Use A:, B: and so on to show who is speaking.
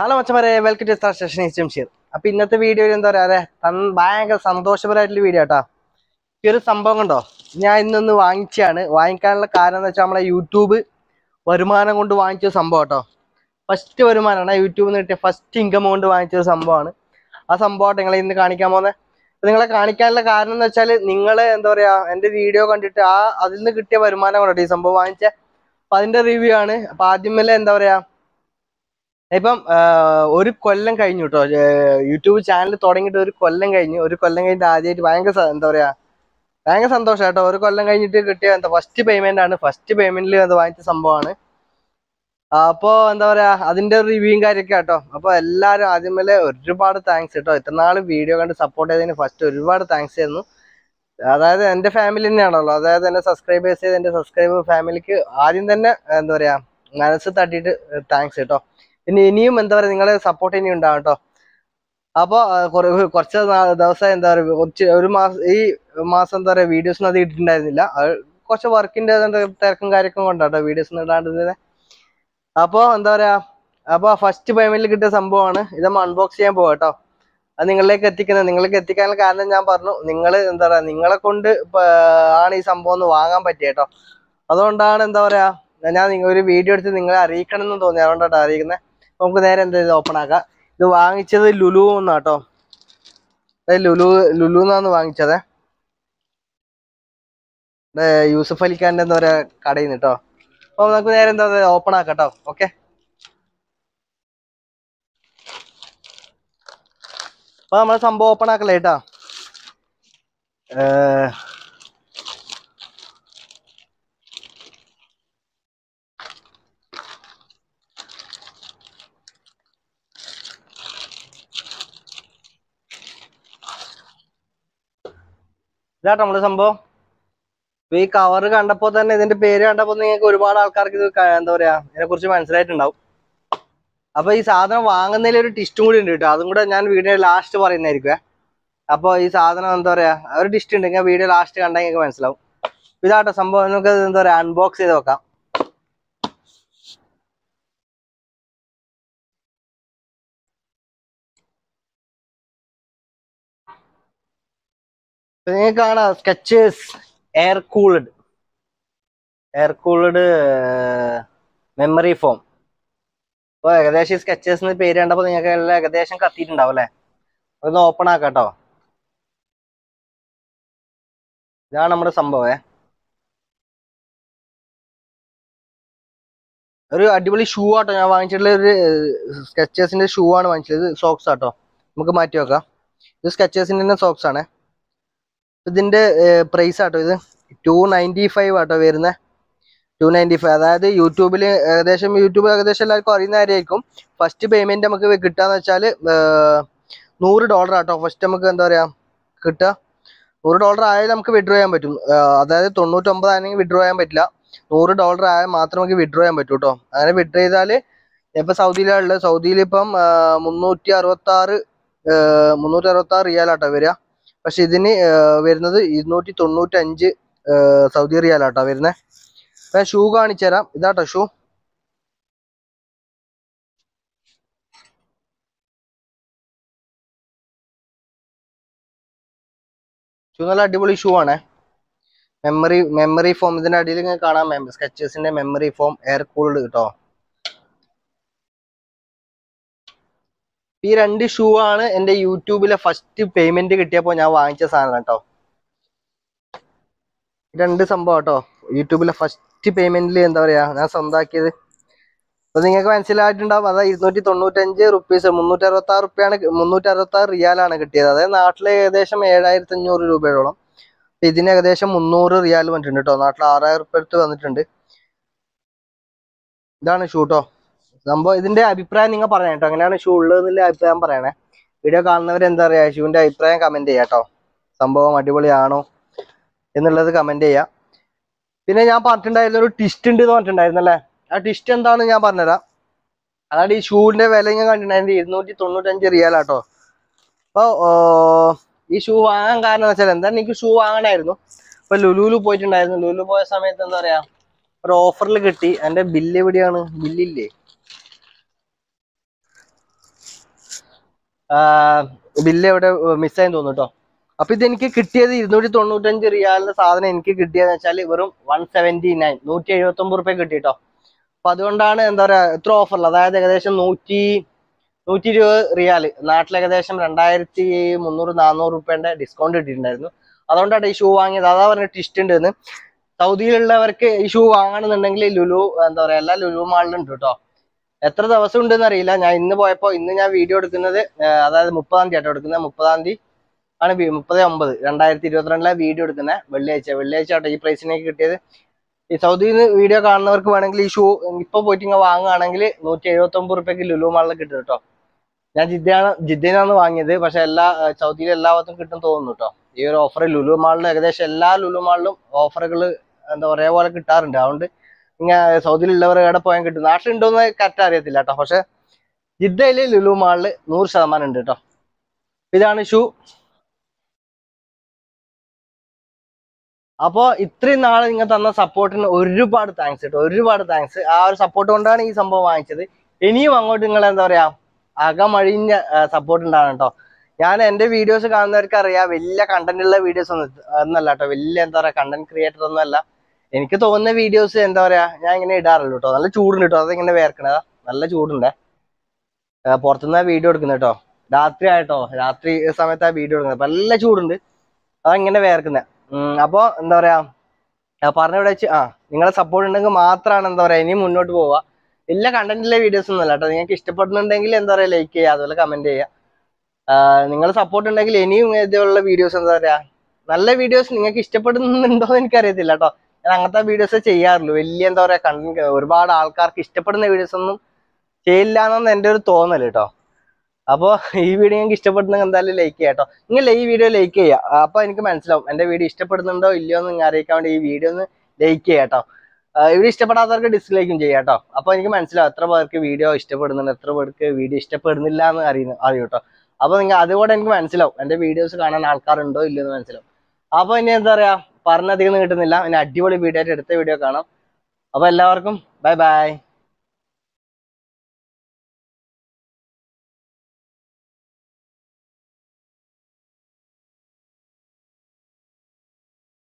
A: Hello മച്ചമാരെ welcome to star station Jamsheer അപ്പൊ ഇന്നത്തെ വീഡിയോയിൽ എന്താ പറയാ അതെ ഭയങ്കര സന്തോഷപരമായിട്ടുള്ള വീഡിയോ കേട്ടോ ഈ ഒരു സംഭവം കണ്ടോ? ഞാൻ ഇന്നൊന്ന് വാങ്ങിച്ചാണ് വാങ്ങിക്കാനുള്ള കാരണം എന്ന് വെച്ചാൽ നമ്മളെ യൂട്യൂബ് വരുമാനം കൊണ്ട് വാങ്ങിച്ച സംഭവം കേട്ടോ ഫസ്റ്റ് വരുമാനമാണ്. യൂട്യൂബിൽ നിന്ന് കിട്ടിയ ഫസ്റ്റ് ഇൻകം കൊണ്ട് വാങ്ങിച്ച ഒരു സംഭവമാണ്. ആ സംഭവം നിങ്ങളെ ഇന്ന് കാണിക്കാൻ പോകുന്നത് നിങ്ങളെ കാണിക്കാനുള്ള കാരണം എന്ന് വെച്ചാൽ നിങ്ങൾ എന്താ പറയാ എന്റെ വീഡിയോ കണ്ടിട്ട് ആ അതിൽ നിന്ന് കിട്ടിയ വരുമാനം കൊണ്ടോ ഈ സംഭവം വാങ്ങിച്ച. അപ്പൊ അതിന്റെ റിവ്യൂ ആണ്. അപ്പൊ ആദ്യമേ എന്താ പറയാ ഇപ്പം ഒരു കൊല്ലം കഴിഞ്ഞു കേട്ടോ യൂട്യൂബ് ചാനൽ തുടങ്ങിയിട്ട് ഒരു കൊല്ലം കഴിഞ്ഞു. ഒരു കൊല്ലം കഴിഞ്ഞിട്ട് ആദ്യമായിട്ട് ഭയങ്കര എന്താ പറയാ ഭയങ്കര സന്തോഷം കേട്ടോ ഒരു കൊല്ലം കഴിഞ്ഞിട്ട് കിട്ടിയ എന്താ ഫസ്റ്റ് പേയ്മെന്റ് ആണ്. ഫസ്റ്റ് പേയ്മെന്റിൽ അത് വാങ്ങിച്ച സംഭവമാണ്. അപ്പോ എന്താ പറയാ അതിന്റെ റിവ്യൂയും കാര്യമൊക്കെ കേട്ടോ അപ്പൊ എല്ലാരും ആദ്യമേലെ ഒരുപാട് താങ്ക്സ് കേട്ടോ ഇത്ര നാളും വീഡിയോ കണ്ട് സപ്പോർട്ട് ചെയ്തതിന് ഫസ്റ്റ് ഒരുപാട് താങ്ക്സ് ആയിരുന്നു. അതായത് എന്റെ ഫാമിലി തന്നെയാണല്ലോ. അതായത് എന്റെ സബ്സ്ക്രൈബേഴ്സ് എന്റെ സബ്സ്ക്രൈബർ ഫാമിലിക്ക് ആദ്യം തന്നെ എന്താ പറയാ മനസ്സ് തട്ടിയിട്ട് താങ്ക്സ് കേട്ടോ പിന്നെ ഇനിയും എന്താ പറയാ നിങ്ങളെ സപ്പോർട്ട് ഇനിയും ഉണ്ടാവും കേട്ടോ അപ്പൊ കുറച്ച് ദിവസം എന്താ പറയുക കുറച്ച് ഒരു മാസം ഈ മാസം എന്താ പറയാ വീഡിയോസ് ഒന്നും അത് ഇട്ടിട്ടുണ്ടായിരുന്നില്ല. കുറച്ച് വർക്കിന്റെ തിരക്കും കാര്യമൊക്കെ കൊണ്ടാട്ടോ വീഡിയോസ് ഒന്നും ഇടാണ്ടിരുന്നത് അപ്പൊ എന്താ പറയാ അപ്പോൾ ഫസ്റ്റ് പേയ്മെന്റിൽ കിട്ടിയ സംഭവമാണ്. ഇത് നമ്മൾ അൺബോക്സ് ചെയ്യാൻ പോവാ കേട്ടോ അത് നിങ്ങളിലേക്ക് എത്തിക്കുന്നത് നിങ്ങളിലേക്ക് എത്തിക്കാനുള്ള കാരണം ഞാൻ പറഞ്ഞു. നിങ്ങൾ എന്താ പറയാ നിങ്ങളെ കൊണ്ട് ആണ് ഈ സംഭവം ഒന്ന് വാങ്ങാൻ പറ്റിയ കേട്ടോ അതുകൊണ്ടാണ് എന്താ പറയാ ഞാൻ ഒരു വീഡിയോ എടുത്ത് നിങ്ങളെ അറിയിക്കണം എന്ന് തോന്നി അതുകൊണ്ടാണ് അറിയിക്കുന്നത് നമുക്ക് നേരെ എന്താ ഇത് ഓപ്പൺ ആക്കാം. ഇത് വാങ്ങിച്ചത് ലുലു എന്നാട്ടോ ലുലു ലുലു എന്നാണ് വാങ്ങിച്ചത്. യൂസഫ് അലിഖാന്റെ എന്താ പറയാ കടയിൽ നിന്ന് കേട്ടോ അപ്പൊ നമുക്ക് നേരെ എന്താ ഓപ്പൺ ആക്കാം കേട്ടോ ഓക്കെ അപ്പൊ നമ്മളെ സംഭവം ഓപ്പൺ ആക്കല്ലേ കേട്ടോ ഇതാട്ടോ നമ്മുടെ സംഭവം. ഈ കവർ കണ്ടപ്പോ തന്നെ ഇതിന്റെ പേര് കണ്ടപ്പോ നിങ്ങൾക്ക് ഒരുപാട് ആൾക്കാർക്ക് ഇത് എന്താ പറയാ ഇതിനെ കുറിച്ച് മനസ്സിലായിട്ടുണ്ടാവും. അപ്പൊ ഈ സാധനം വാങ്ങുന്നതിൽ ഒരു ടിസ്റ്റും കൂടി ഉണ്ട് കേട്ടോ അതും കൂടെ ഞാൻ വീഡിയോ ലാസ്റ്റ് പറയുന്നതായിരിക്കും അപ്പൊ ഈ സാധനം എന്താ പറയാ ഒരു ടിസ്റ്റ് ഉണ്ട്. വീഡിയോ ലാസ്റ്റ് കണ്ടെങ്കിൽ മനസ്സിലാവും. ഇതാട്ടോ സംഭവം. നമുക്ക് എന്താ പറയാ അൺബോക്സ് ചെയ്ത് വെക്കാം. നിങ്ങൾക്ക് കാണാം Skechers air cooled air cooled memory foam അപ്പോൾ ഏകദേശം ഈ സ്കെച്ചേഴ്സിന് പേര് കണ്ടപ്പോൾ നിങ്ങൾക്ക് എല്ലാം ഏകദേശം കത്തിയിട്ടുണ്ടാവും അല്ലേ? അതൊന്ന് ഓപ്പൺ ആക്കാം കേട്ടോ ഇതാണ് നമ്മുടെ സംഭവേ ഒരു അടിപൊളി ഷൂ ആട്ടോ. ഞാൻ വാങ്ങിച്ചിട്ടുള്ള ഒരു സ്കെച്ചേഴ്സിന്റെ ഷൂ ആണ് വാങ്ങിച്ചത്. സോക്സ് ആട്ടോ. നമുക്ക് മാറ്റി വെക്കാം. ഇത് സ്കെച്ചേഴ്സിന്റെ തന്നെ സോക്സ് ആണ്. ഇതിന്റെ പ്രൈസ് ആട്ടോ ഇത്. ടു നയന്റി ഫൈവ് ആട്ടോ വരുന്നത് ടു നയന്റി ഫൈവ് അതായത് യൂട്യൂബിൽ ഏകദേശം യൂട്യൂബ് ഏകദേശം എല്ലാവർക്കും അറിയുന്ന കാര്യമായിരിക്കും. ഫസ്റ്റ് പേയ്മെന്റ് നമുക്ക് കിട്ടാന്ന് വെച്ചാൽ നൂറ് ഡോളർ ആട്ടോ. ഫസ്റ്റ് നമുക്ക് എന്താ പറയാ കിട്ടുക നൂറ് ഡോളർ ആയാലും നമുക്ക് വിഡ്രോ ചെയ്യാൻ പറ്റും. അതായത് തൊണ്ണൂറ്റൊമ്പത് ആണെങ്കിൽ വിഡ്രോ ചെയ്യാൻ പറ്റില്ല. നൂറ് ഡോളർ ആയാൽ മാത്രം നമുക്ക് വിഡ്രോ ചെയ്യാൻ പറ്റൂ കേട്ടോ അങ്ങനെ വിഡ്രോ ചെയ്താൽ ഇപ്പൊ സൗദിയിലാണ് സൗദിയിൽ ഇപ്പം മുന്നൂറ്റി അറുപത്തി ആറ് മുന്നൂറ്റി അറുപത്തി ആറ് റിയാലാട്ടോ വരിക. പക്ഷെ ഇതിന് വരുന്നത് ഇരുന്നൂറ്റി തൊണ്ണൂറ്റി അഞ്ച് സൗദി റിയാലാട്ടോ വരുന്നേ. ഞാൻ ഷൂ കാണിച്ചു തരാം. ഇതാട്ടോ ഷൂ. ഷൂ നല്ല അടിപൊളി ഷൂ ആണേ. മെമ്മറി മെമ്മറി ഫോം ഇതിന്റെ അടിയിൽ ഇങ്ങനെ കാണാം സ്കെച്ചേഴ്സിന്റെ മെമ്മറി ഫോം എയർ കൂൾഡ് കേട്ടോ ഈ രണ്ട് ഷൂ ആണ് എന്റെ യൂട്യൂബിലെ ഫസ്റ്റ് പേയ്മെന്റ് കിട്ടിയപ്പോൾ ഞാൻ വാങ്ങിച്ച സാധനം കേട്ടോ. രണ്ട് സംഭവം കേട്ടോ. യൂട്യൂബിലെ ഫസ്റ്റ് പേയ്മെന്റിൽ എന്താ പറയാ ഞാൻ സ്വന്തമാക്കിയത് അപ്പൊ നിങ്ങൾക്ക് മനസ്സിലായിട്ടുണ്ടാവും. അതായത് ഇരുന്നൂറ്റി തൊണ്ണൂറ്റഞ്ച് റുപ്പീസ് മുന്നൂറ്റി അറുപത്തി ആറ് റുപ്യാണ് മുന്നൂറ്റി അറുപത്തി ആറ് റിയാലാണ് കിട്ടിയത്. അതായത് നാട്ടിലെ ഏകദേശം ഏഴായിരത്തി അഞ്ഞൂറ് രൂപയോളം. അപ്പൊ ഇതിന് ഏകദേശം മുന്നൂറ് റിയാൽ വന്നിട്ടുണ്ട് കേട്ടോ. നാട്ടിൽ ആറായിരം റുപ്യ വന്നിട്ടുണ്ട്. ഇതാണ് ഷൂ കേട്ടോ സംഭവം ഇതിന്റെ അഭിപ്രായം നിങ്ങൾ പറയണം കേട്ടോ. എങ്ങനെയാണ് ഷൂ ഉള്ളതെന്നുള്ള അഭിപ്രായം പറയണേ. വീഡിയോ കാണുന്നവർ എന്താ പറയാ ഷൂവിന്റെ അഭിപ്രായം കമന്റ് ചെയ്യാം കേട്ടോ. സംഭവം അടിപൊളിയാണോ എന്നുള്ളത് കമന്റ് ചെയ്യാം. പിന്നെ ഞാൻ പറഞ്ഞിട്ടുണ്ടായിരുന്ന ഒരു ട്വിസ്റ്റ് ഉണ്ട് എന്ന് പറഞ്ഞിട്ടുണ്ടായിരുന്നല്ലേ ആ ട്വിസ്റ്റ് എന്താണെന്ന് ഞാൻ പറഞ്ഞുതരാം. അതാണ് ഈ ഷൂവിന്റെ വില ഞാൻ കണ്ടിട്ടുണ്ടായിരുന്നു ഇരുന്നൂറ്റി തൊണ്ണൂറ്റഞ്ച് റിയാലാട്ടോ അപ്പോൾ ഈ ഷൂ വാങ്ങാൻ കാരണം എന്ന് വെച്ചാൽ എന്താണ്? എനിക്ക് ഷൂ വാങ്ങണമായിരുന്നു അപ്പൊ ലുലുലു പോയിട്ടുണ്ടായിരുന്നു. ലുലു പോയ സമയത്ത് എന്താ പറയാ ഒരു ഓഫറിൽ കിട്ടി. എന്റെ ബില്ല് എവിടെയാണ്? ബില്ലില്ലേ ബില്ല് എവിടെ മിസ്സായി തോന്നുന്നു കേട്ടോ അപ്പൊ ഇത് എനിക്ക് കിട്ടിയത് ഇരുന്നൂറ്റി തൊണ്ണൂറ്റഞ്ച് റിയാലിന്റെ സാധനം എനിക്ക് കിട്ടിയതെന്ന് വെച്ചാൽ വെറും വൺ സെവന്റി നയൻ നൂറ്റി എഴുപത്തി ഒമ്പത് റുപ്യ കിട്ടി കേട്ടോ അപ്പൊ അതുകൊണ്ടാണ് എന്താ പറയാ ഇത്ര ഓഫറിൽ അതായത് ഏകദേശം നൂറ്റി നൂറ്റി ഇരുപത് റിയാൽ നാട്ടിൽ ഏകദേശം രണ്ടായിരത്തി മുന്നൂറ് നാനൂറ് റുപ്യന്റെ ഡിസ്കൗണ്ട് കിട്ടിയിട്ടുണ്ടായിരുന്നു. അതുകൊണ്ടാണ് ഈ ഷൂ വാങ്ങിയത്. അതാ പറഞ്ഞ ടിസ്റ്റ് ഉണ്ട് എന്ന് സൗദിയിലുള്ളവർക്ക് ഈ ഷൂ വാങ്ങണമെന്നുണ്ടെങ്കിൽ ലുലു എന്താ പറയാ എല്ലാ ലുലു മാളിലുണ്ട് കേട്ടോ എത്ര ദിവസം ഉണ്ടെന്ന് അറിയില്ല. ഞാൻ ഇന്ന് പോയപ്പോ ഇന്ന് ഞാൻ വീഡിയോ എടുക്കുന്നത് അതായത് മുപ്പതാം തീയതി ആട്ടോ എടുക്കുന്നത്. മുപ്പതാം തീയതി ആണ് മുപ്പത് ഒമ്പത് രണ്ടായിരത്തി ഇരുപത്തിരണ്ടിലെ വീഡിയോ എടുക്കുന്നത്. വെള്ളിയാഴ്ച വെള്ളിയാഴ്ച ആട്ടോ ഈ പ്രൈസിനേക്ക് കിട്ടിയത്. ഈ സൗദിയിൽ നിന്ന് വീഡിയോ കാണുന്നവർക്ക് വേണമെങ്കിൽ ഈ ഷൂ ഇപ്പൊ പോയിട്ട് ഇങ്ങനെ വാങ്ങുകയാണെങ്കിൽ നൂറ്റി എഴുപത്തി ഒമ്പത് റുപ്യക്ക് ലുലു മാളിൽ കിട്ടും കേട്ടോ ഞാൻ ജിദ്ദയാണ് ജിദ്ദയിലാണ് വാങ്ങിയത്. പക്ഷെ എല്ലാ സൗദിയിലെ എല്ലാ ഭാഗത്തും കിട്ടും തോന്നുന്നു കേട്ടോ ഈ ഒരു ഓഫർ ലുലു മാളിൽ ഏകദേശം എല്ലാ ലുലു മാളിലും ഓഫറുകൾ എന്താ ഒരേ പോലെ കിട്ടാറുണ്ട്. അതുകൊണ്ട് ഇങ്ങനെ സൗദിയിലുള്ളവർ എവിടെ പോയാൽ കിട്ടും? നാട്ടിലുണ്ടോന്ന് കറക്റ്റ് അറിയത്തില്ല കേട്ടോ. പക്ഷെ ജിദ്ദയിൽ ലുലു മാളിൽ നൂറ് ശതമാനം ഉണ്ട് കേട്ടോ. ഇതാണ് ഷൂ. അപ്പോ ഇത്രയും നാളെ നിങ്ങൾ തന്ന സപ്പോർട്ടിന് ഒരുപാട് താങ്ക്സ് കേട്ടോ. ഒരുപാട് താങ്ക്സ് ആ ഒരു സപ്പോർട്ട് കൊണ്ടാണ് ഈ സംഭവം വാങ്ങിച്ചത്. ഇനിയും അങ്ങോട്ട് നിങ്ങൾ എന്താ പറയാ അകമഴിഞ്ഞ സപ്പോർട്ട് ഉണ്ടാവണം കേട്ടോ. ഞാൻ എന്റെ വീഡിയോസ് കാണുന്നവർക്ക് അറിയാം വലിയ കണ്ടന്റ് ഉള്ള വീഡിയോസ് ഒന്നും ഒന്നല്ല കേട്ടോ. വലിയ എന്താ പറയാ കണ്ടന്റ് ക്രിയേറ്റർ ഒന്നും അല്ല എനിക്ക് തോന്നുന്ന വീഡിയോസ് എന്താ പറയാ ഞാൻ ഇങ്ങനെ ഇടാറുള്ളൂ കേട്ടോ നല്ല ചൂടുണ്ട് കേട്ടോ അതിങ്ങനെ വേർക്കണതാ നല്ല ചൂടുണ്ടേ. പുറത്തുനിന്നാ വീഡിയോ എടുക്കുന്നത് കേട്ടോ രാത്രി ആയിട്ടോ? രാത്രി സമയത്താ വീഡിയോ എടുക്കുന്നത് നല്ല ചൂടുണ്ട്. അതങ്ങനെ വേർക്കുന്നത് അപ്പൊ എന്താ പറയാ പറഞ്ഞവിടെ വെച്ച് ആ നിങ്ങളെ സപ്പോർട്ട് ഉണ്ടെങ്കിൽ മാത്രമാണ് എന്താ പറയാ ഇനി മുന്നോട്ട് പോവുക. എല്ലാ കണ്ടന്റിലെ വീഡിയോസ് ഒന്നും അല്ല കേട്ടോ നിങ്ങൾക്ക് ഇഷ്ടപ്പെടുന്നുണ്ടെങ്കിൽ എന്താ പറയാ ലൈക്ക് ചെയ്യുക അതുപോലെ കമന്റ് ചെയ്യുക. നിങ്ങൾ സപ്പോർട്ട് ഉണ്ടെങ്കിൽ ഇനിയും ഇതുപോലുള്ള വീഡിയോസ് എന്താ പറയാ നല്ല വീഡിയോസ് നിങ്ങൾക്ക് ഇഷ്ടപ്പെടുന്നുണ്ടോ എന്ന് എനിക്കറിയത്തില്ല കേട്ടോ ഞാൻ അങ്ങനത്തെ വീഡിയോസ് ചെയ്യാറുള്ളൂ വലിയ എന്താ പറയാ കണ്ടന്റ് ഒരുപാട് ആൾക്കാർക്ക് ഇഷ്ടപ്പെടുന്ന വീഡിയോസ് ഒന്നും ചെയ്യില്ല എന്റെ ഒരു തോന്നൽ കേട്ടോ അപ്പോൾ ഈ വീഡിയോ നിങ്ങൾക്ക് ഇഷ്ടപ്പെടുന്നെങ്കിൽ എന്തായാലും ലൈക്ക് ചെയ്യാം കേട്ടോ നിങ്ങൾ ഈ വീഡിയോ ലൈക്ക് ചെയ്യുക അപ്പോൾ എനിക്ക് മനസ്സിലാവും എന്റെ വീഡിയോ ഇഷ്ടപ്പെടുന്നുണ്ടോ ഇല്ലയോ എന്ന് നിങ്ങൾ അറിയിക്കാൻ വേണ്ടി ഈ വീഡിയോ ഒന്ന് ലൈക്ക് ചെയ്യാം കേട്ടോ ഇവിടെ ഇഷ്ടപ്പെടാത്തവർക്ക് ഡിസ്ലൈക്കും ചെയ്യാം കേട്ടോ അപ്പോൾ എനിക്ക് മനസ്സിലാവും എത്ര പേർക്ക് വീഡിയോ ഇഷ്ടപ്പെടുന്നുണ്ട് എത്ര പേർക്ക് വീഡിയോ ഇഷ്ടപ്പെടുന്നില്ല എന്ന് അറിയുന്നു അറിയൂ കേട്ടോ അപ്പോൾ നിങ്ങൾ അതുകൂടെ എനിക്ക് മനസ്സിലാവും എന്റെ വീഡിയോസ് കാണാൻ ആൾക്കാരുണ്ടോ ഇല്ലയോ എന്ന് മനസ്സിലാവും. അപ്പോൾ ഇനി എന്താ പറയുക പറഞ്ഞധികം കിട്ടുന്നില്ല. ഇനി അടിപൊളി വീഡിയോ ആയിട്ട് അടുത്ത വീഡിയോ കാണാം. അപ്പോൾ എല്ലാവർക്കും ബൈ ബൈ